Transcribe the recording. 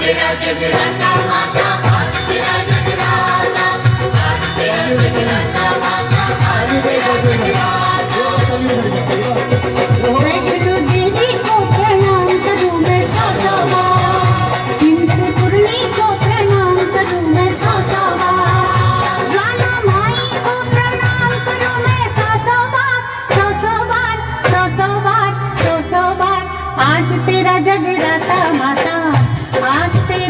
प्रणाम आज तेरा जगराता माता আসতে